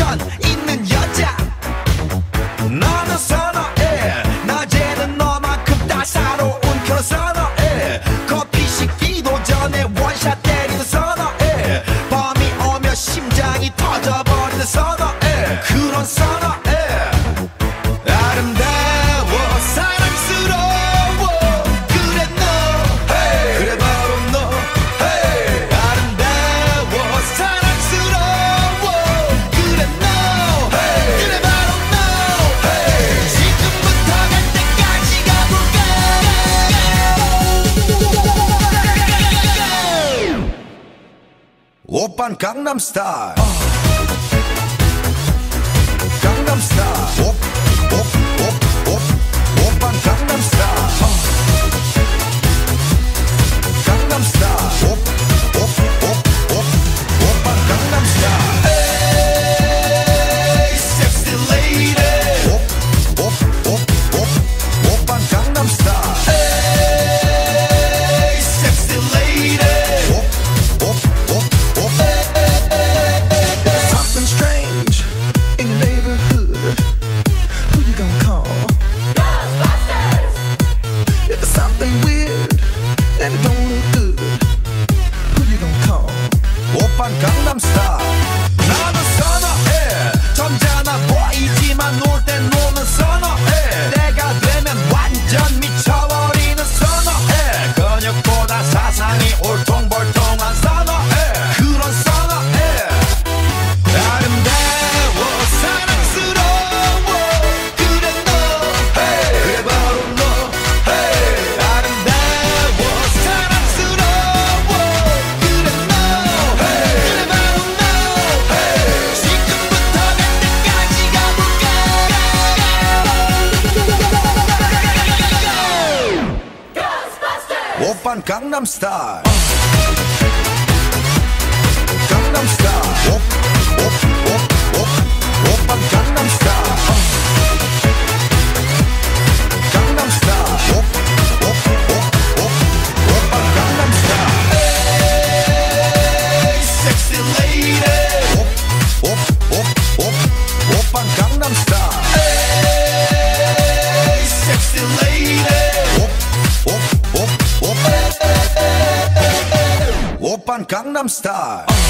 전 있는 오빤 강남스타일 panca Japan Gangnam Style. Gangnam Style. Gangnam Style.